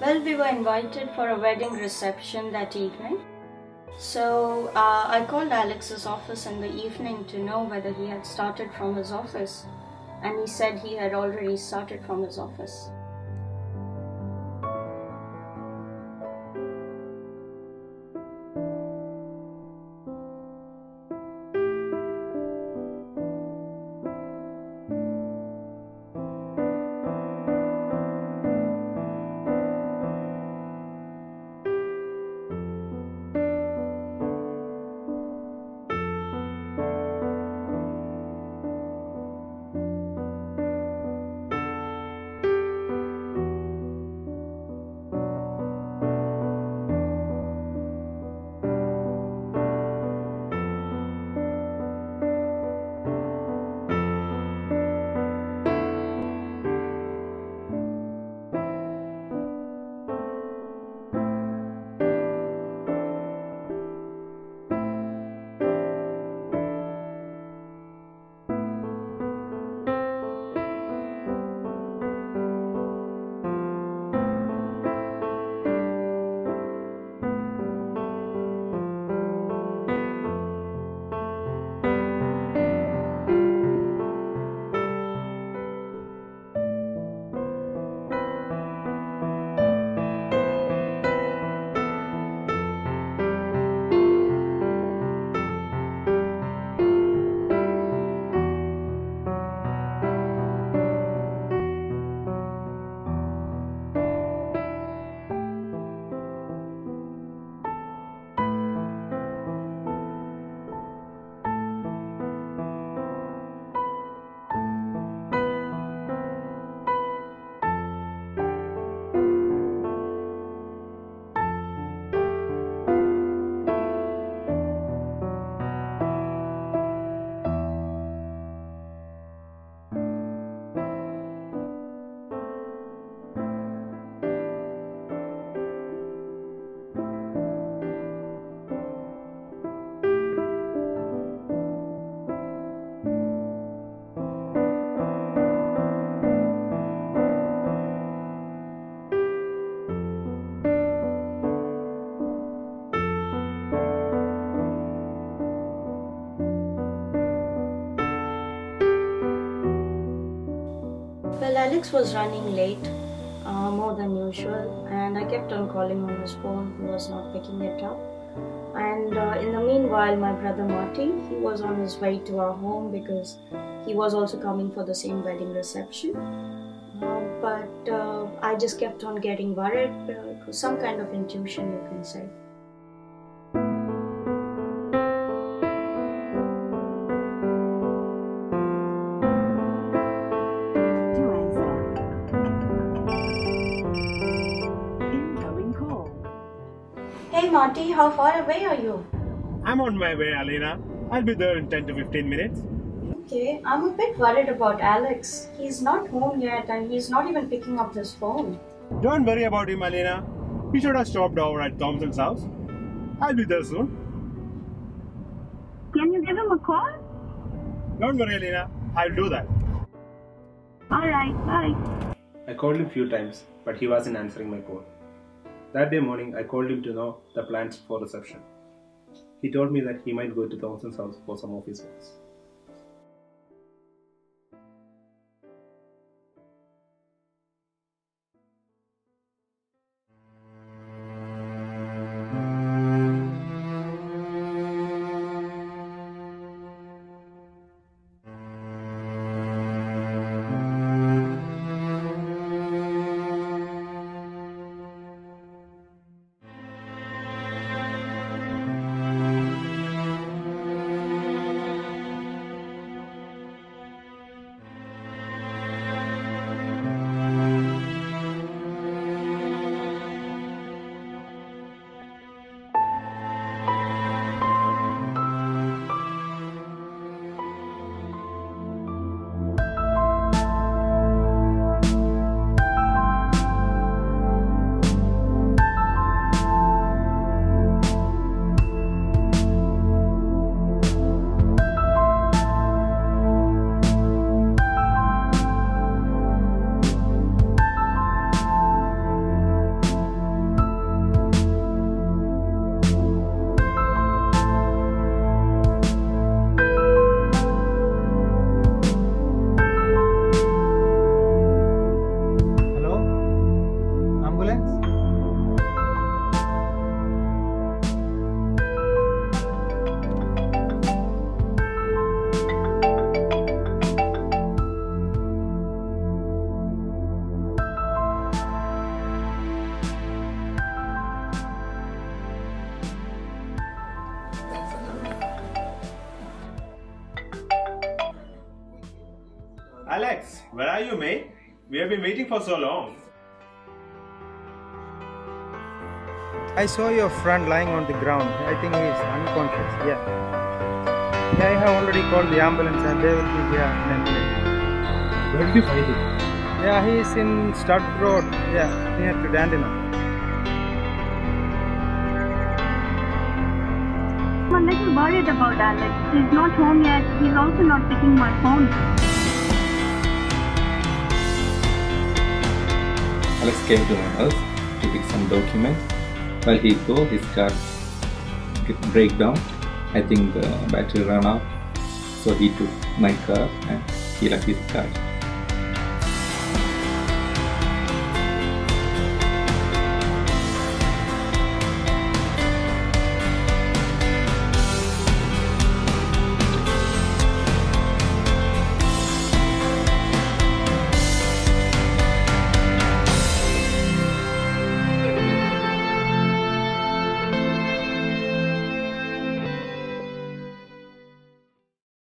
Well, we were invited for a wedding reception that evening. So uh, I called Alex's office in the evening to know whether he had started from his office, and he said he had already started from his office. Well, Alex was running late, uh, more than usual, and I kept on calling on his phone. He was not picking it up. And uh, in the meanwhile, my brother Marty, he was on his way to our home because he was also coming for the same wedding reception. Uh, but uh, I just kept on getting worried. Uh, it was some kind of intuition, you can say. Hey Marty, how far away are you? I'm on my way, Alina. I'll be there in 10 to 15 minutes. Okay, I'm a bit worried about Alex. He's not home yet and he's not even picking up his phone. Don't worry about him, Alina. He should have stopped over at Thompson's house. I'll be there soon. Can you give him a call? Don't worry, Alina. I'll do that. Alright, bye. I called him few times, but he wasn't answering my call. That day morning, I called him to know the plans for reception. He told me that he might go to Thompson's house for some office works. Alex, where are you, mate? We have been waiting for so long. I saw your friend lying on the ground. I think he is unconscious. Yeah. Yeah, I have already called the ambulance and they will be here in a minute. Where did you find him? Yeah, he is in Stud Road. Yeah, near to Dandenong. I'm a little worried about Alex. He's not home yet. He's also not picking my phone. Alex came to my house to pick some documents. While he go, his car get break down. I think the battery ran out, so he took my car and he left his car.